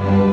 Amen.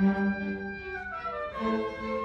Thank you.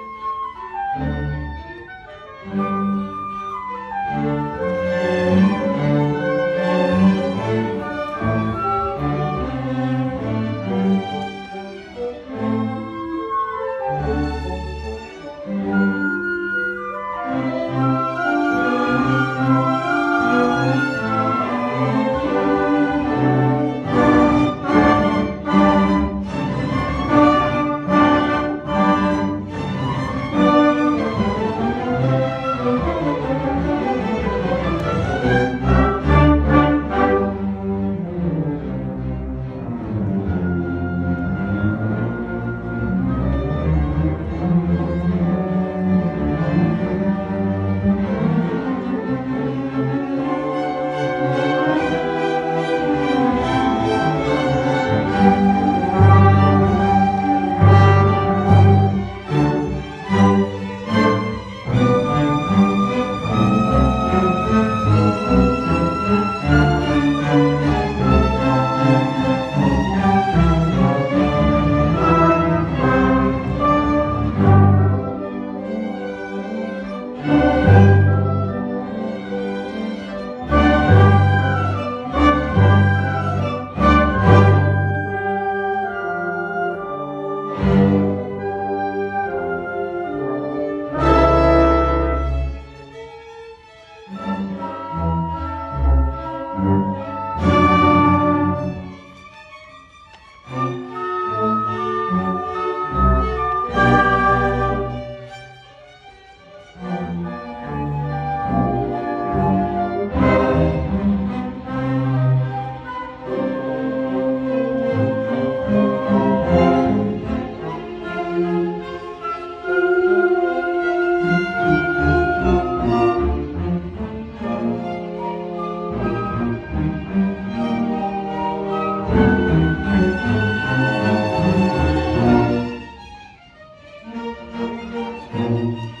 Amen.